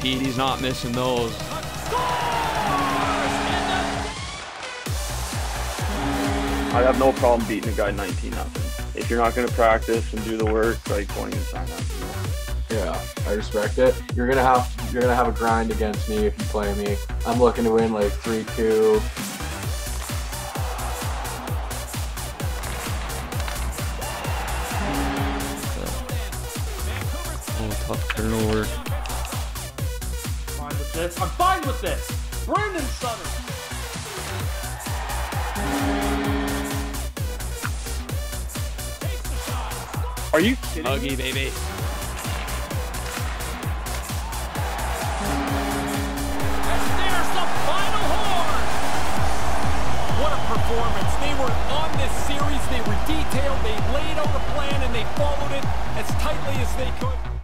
Pete, he's not missing those. I have no problem beating a guy 19 nothing. If you're not going to practice and do the work, like don't even sign up. You know? Yeah, I respect it. You're gonna have you're gonna have a grind against me if you play me. I'm looking to win like three two. Oh, tough turnover. Fine with this. I'm fine with this. Brandon Sutter. Are you kidding? me? Baby. And there's the final horn. What a performance. They were on this series. They were detailed. They laid out a plan and they followed it as tightly as they could.